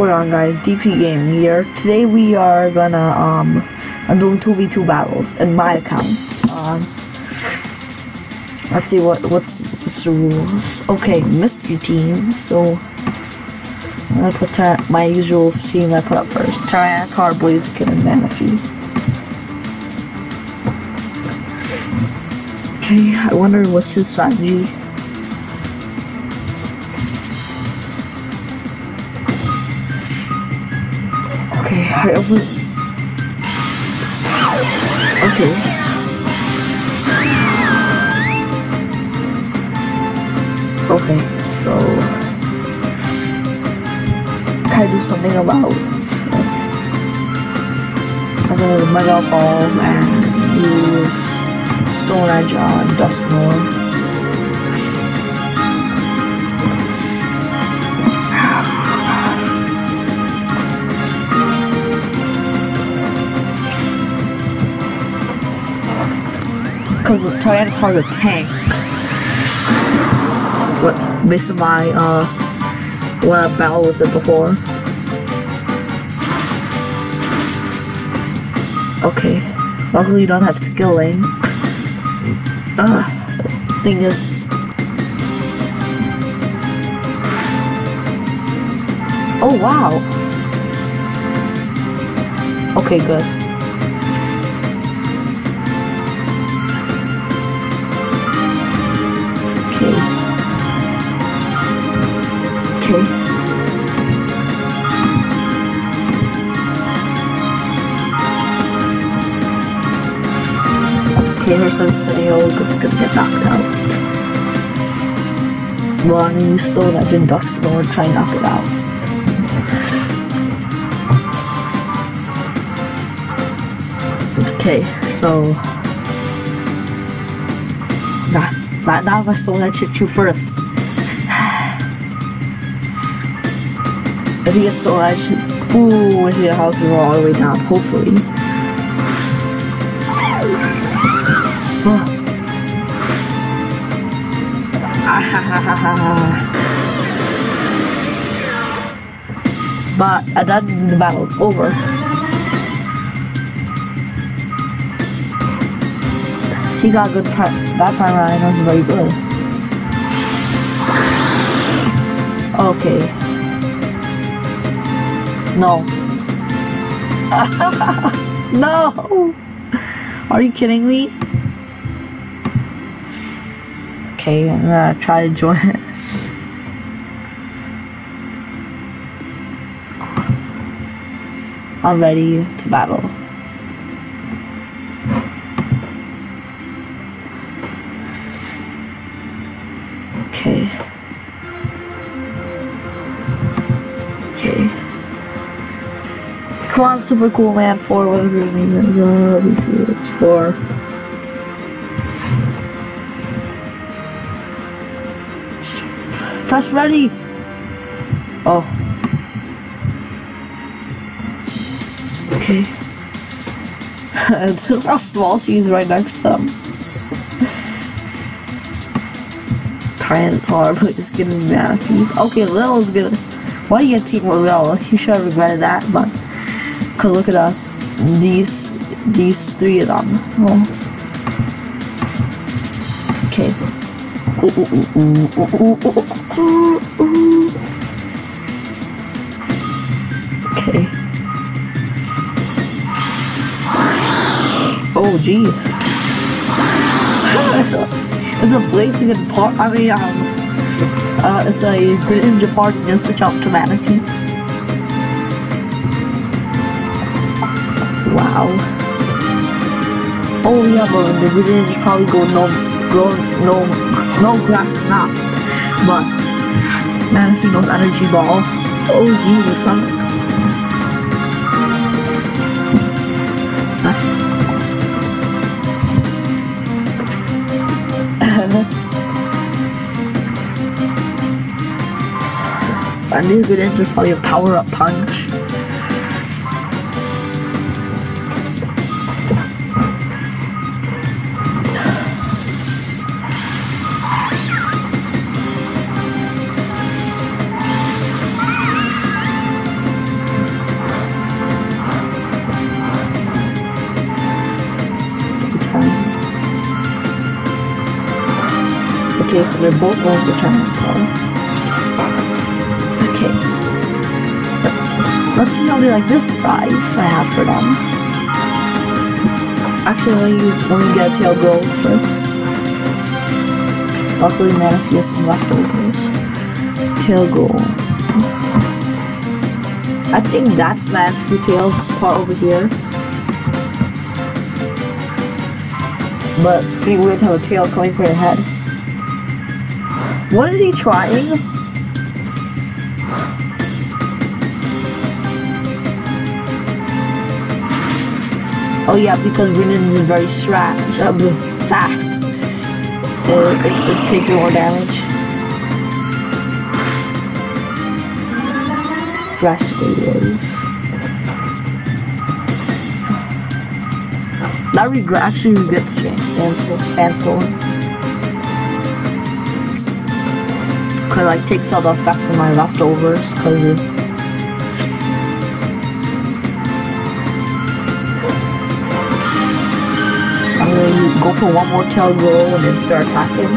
going on guys? DP Gaming here. Today we are gonna, um, I'm doing 2v2 battles in my account. Um, let's see what, what's, what's the rules. Okay, mystery team, so, I'm gonna put my usual team I put up first. Tyranitar, Blaziken, and Manaphy. Okay, I wonder what's his strategy. I open. Okay. Okay, so can I do something about I'm gonna Mega Ball and use Stone Edge on Dusknoir. Because the is a tank. What, based on my, uh, what I battled with it before. Okay, luckily you don't have skilling. Ugh, thing is... Oh wow! Okay, good. Okay. Here's the video gonna get knocked out. Use Stone Edge and Dusknoir and try and knock it out. Okay, so that that that was Stone Edge hit you first. If he gets Stone Edge, ooh, if your house is all the way down, hopefully. but at that the battle's over. He got good time. That time around, was very good. Okay. No. no! Are you kidding me? Okay, I'm gonna try to join it. I'm ready to battle. Come on, super cool man, four, whatever his name is. Uh, it's four. Press ready. Oh. Okay. Look how small she's right next to them. Tyranitar, but just getting mad. Okay, Little's good. Why do you Team Lil? You should have regretted that, but look at us. These these three of them. Oh. Okay. Ooh, ooh, ooh, ooh, ooh, ooh, ooh, ooh. Okay. Oh, jeez. it's a blazing part. I mean, um, uh, it's a ninja part against the to Wow. Oh yeah, but the Greninja probably go no, go no, no grass not. But Manaphy knows energy ball. Oh Jesus, huh? I knew Greninja probably a power up punch. Both going to turn. Okay. Let's see how they like this size I have for them. Actually, let me, get a Tail Glow first. Luckily, Manaphy has leftovers. Tail Glow. I think that's Manaphy tail part over here. But be weird have a tail coming for your head. What is he trying? Oh yeah, because Greninja is very fast. So it, takes more damage. Frustrated. That regret actually regrets Sandstorm. Cause like takes all the effect of my leftovers cause I'm gonna go for one more Tail Glow and then start attacking.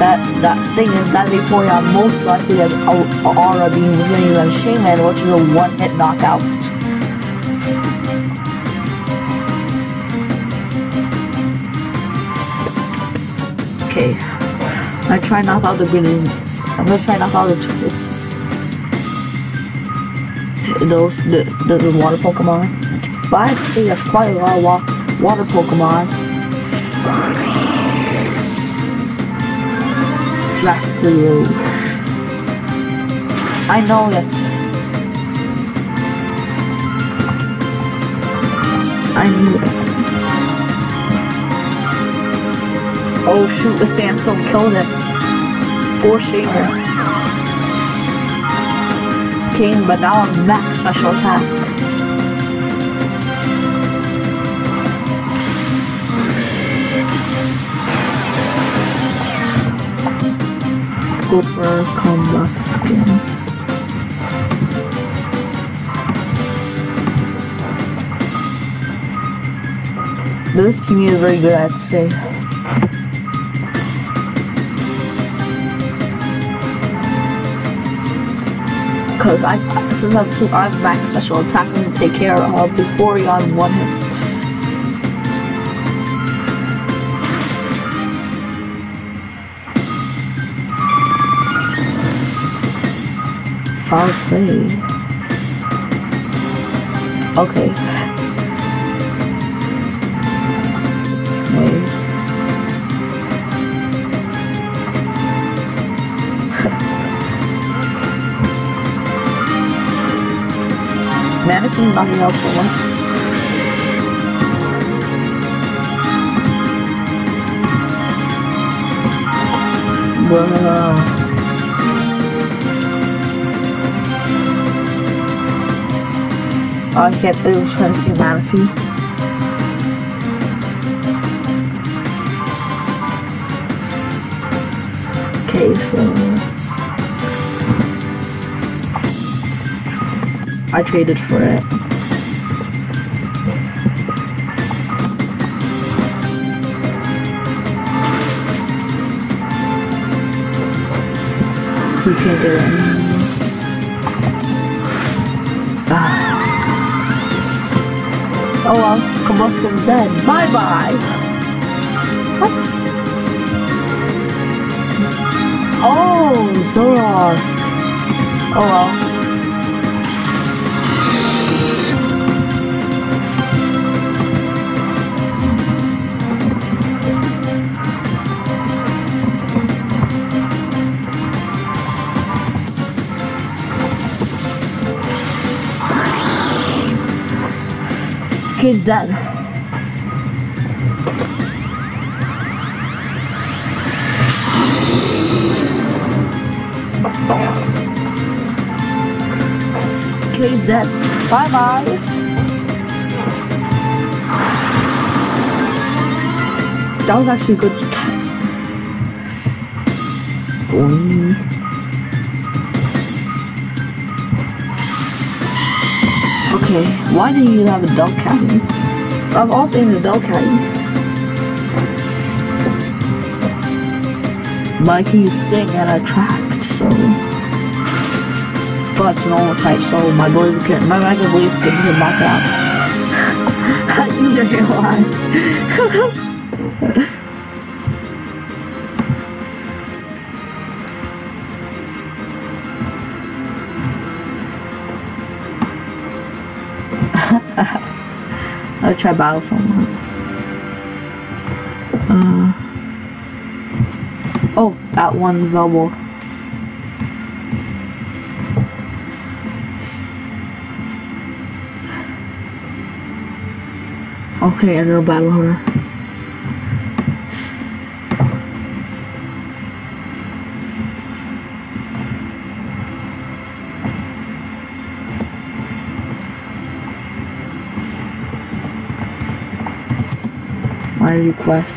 That that thing is that Vaporeon most likely has Aura Beam with than Shaman, which is a one hit knockout. Okay. I try not out the green. I'm gonna try knock out the those the, the, the water Pokemon. But I think that's quite a lot of wa water Pokemon. Flash I know that. I knew it. Oh shoot, the sandstorm killed it. Poor Shamer. King, but now I'm max special attack. Go for combat. This team is very good, I'd say. Because I since I'm two arms max special attack to take care of before he on one hit. Play. Okay. Okay. Mannequin nothing else for one. Wow. I get those fancy Manaphy. Okay, so I traded for it. Can't get in. Ah. Oh Combustion's dead. Bye bye! What? Oh, Zoroark! Oh well. He's dead. Bye bye. That was actually good. Boing. Why do you have a dog cabin? Of all things, it's okay. Mikey's sing and attract, so but it's normal type, so my boys can my mega boys can hit back out. I didn't. I'll try battle. Uh, oh, that one's double. Okay, I'm gonna battle her. My request.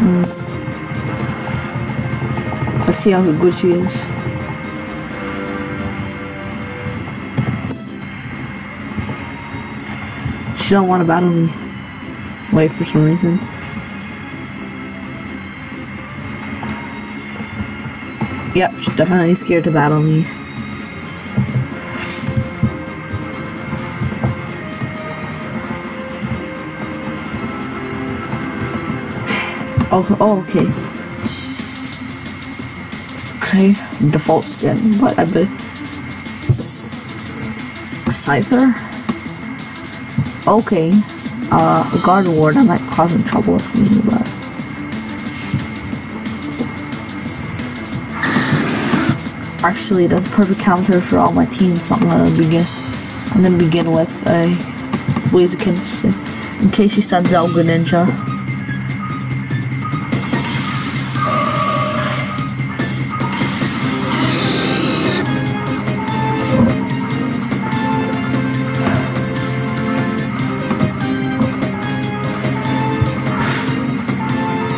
Mm. Let's see how good she is. She don't want to battle me. Wait for some reason. Definitely scared to battle me. Oh, oh, okay. Okay, default skin, but I bet. Scyther? Okay. Uh, a guard ward, I might cause some trouble with me, but. Actually, the perfect counter for all my teams, so I'm gonna begin. I'm gonna begin with a Blaziken in case he sends Zelga Ninja.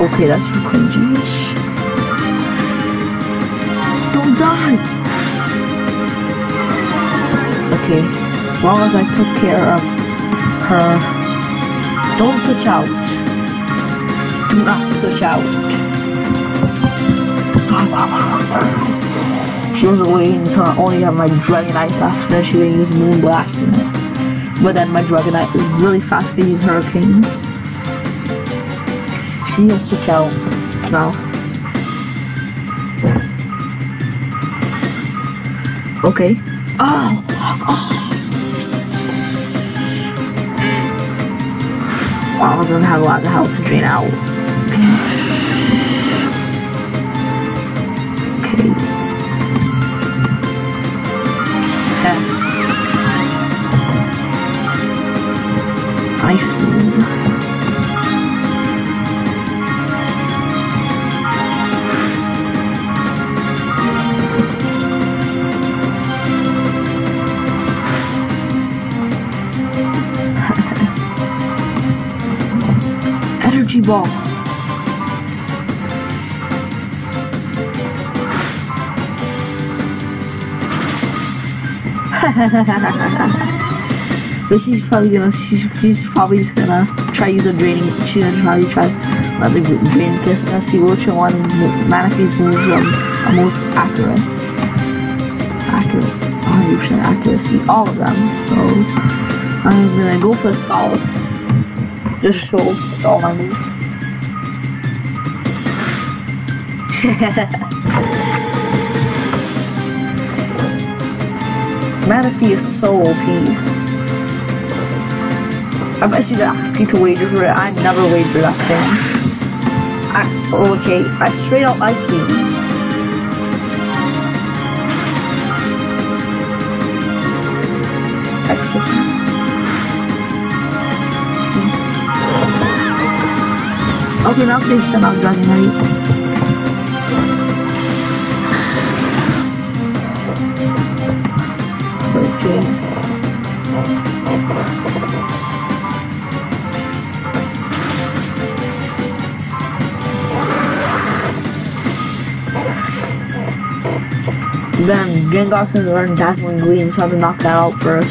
Okay, that's Okay, as long as I took care of her. Don't switch out. Do not switch out. She was waiting until I only have my Dragonite after then she would use Moonblast in it. But then my Dragonite is really fast to use Hurricane. She needs to out now. Okay. Oh! Wow, doesn't have a lot of health to drain out. Energy but she's probably gonna she's, she's probably just gonna try use a draining she's gonna probably try the drain kiss and see which one Manaphy's moves are most accurate. Accurate. 100% accuracy. All of them. So I'm gonna go for solid. Just show all my moves. Manaphy is so OP. I bet you ask you to wager for it. I never wager that thing. I, okay, I straight up like you. Hmm. Okay, now please turn off Dragonite. Then Gengar can learn Dazzling Gleam, so I'm gonna knock that out first.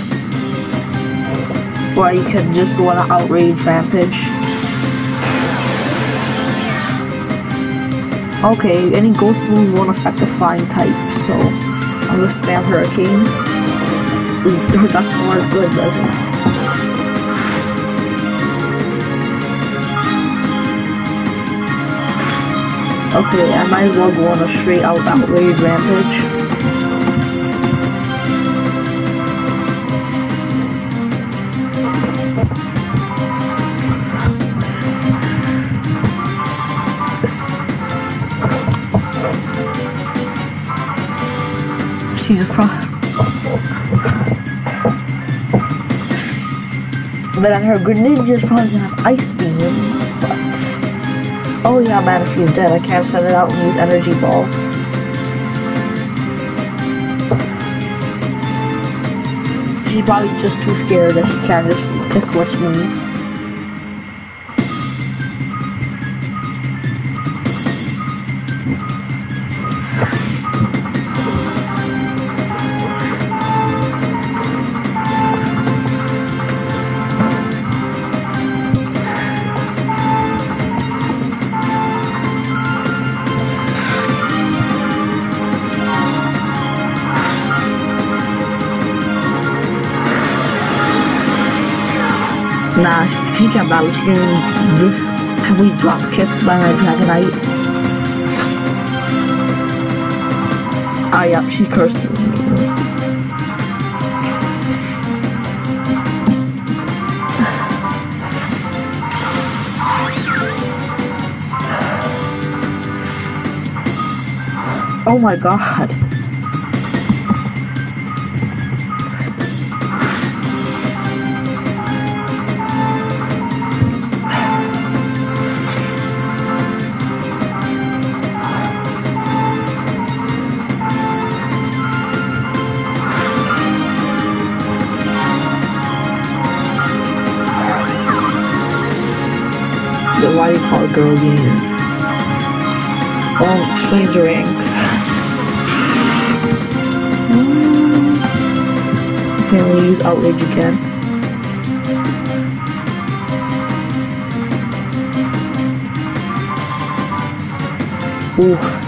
Or you can just go on an Outrage Rampage. Okay, any Ghost moves won't affect the Flying type, so I'm gonna spam Hurricane. That's more good, doesn't it? Okay, I might as well go on a straight out outrage rampage. Jesus Christ. But I heard Greninja's probably gonna have Ice Beam. Oh yeah, Manaphy's dead. I can't send it out and use Energy Ball. She's probably just too scared that she can't just pick what's move. Nah, she can't battle. She can just heavily drop kicks by my Dragonite. Ah, yeah, she cursed Oh my god. Girl. Oh, explains the rank. Okay, we'll hmm. use outrage again. Ooh.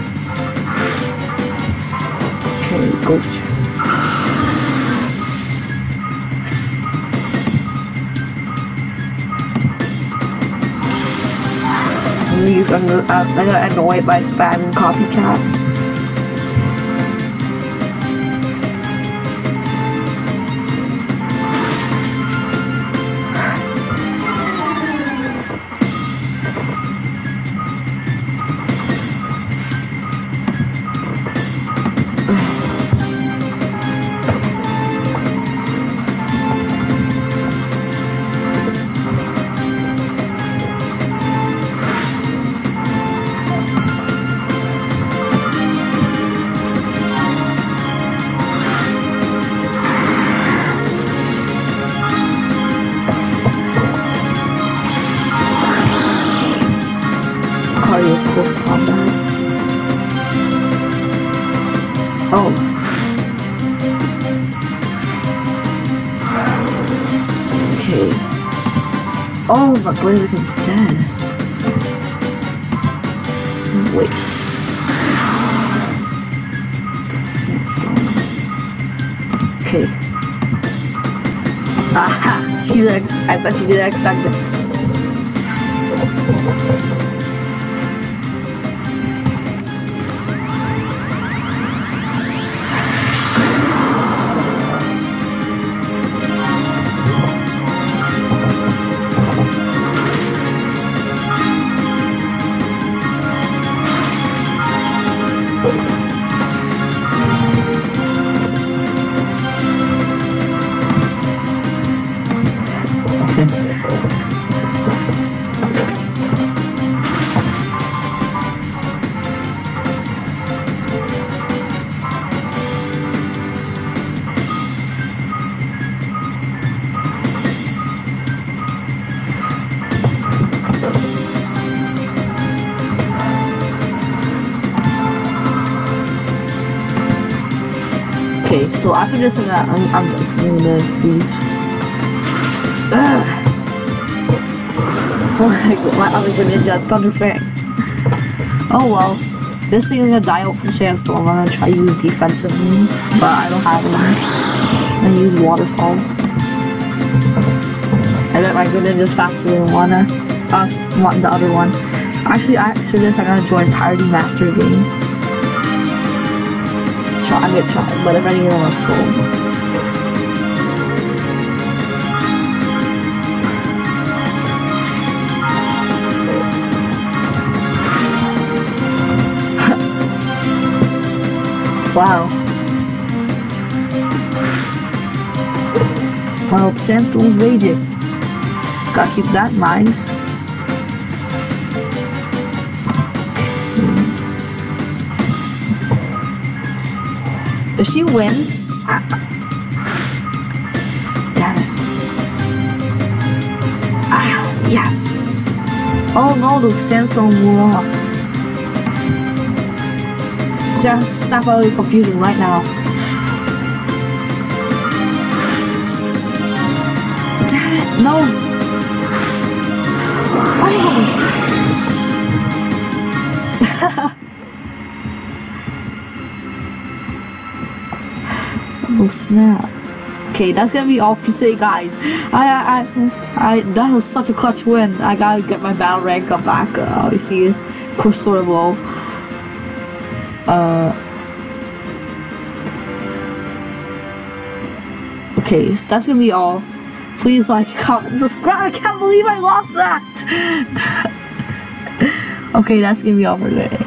Leave and uh, annoyed by spam copycat. Oh, my Blaziken's dead. Wait. Okay. Ah, Aha! She's like, I bet she didn't expect it. So after this, I'm gonna, I'm, I'm gonna leave. Ugh. Oh my other ninja, Thunder Fang. Oh well. This thing is gonna die out from Sandstorm. I'm gonna try to use defensive moves, but I don't have any. Gonna use Waterfall. I bet my Greninja's faster than one. Uh, one, the other one. Actually, after this, I'm gonna join Party Master Game. I'm gonna try, but if any of them are cool. Wow. Wow, Sandstorm's raging. Gotta keep that in mind. If she wins, I, damn it. Ah, yes. Oh no, the sandstorm wall. Just stop all the confusion right now. Snap. Okay, that's gonna be all for today, guys. I, I, I, that was such a clutch win. I gotta get my battle rank up back. Uh, obviously, push sort of low. Uh. Okay, so that's gonna be all. Please like, comment, subscribe. I can't believe I lost that. okay, that's gonna be all for today.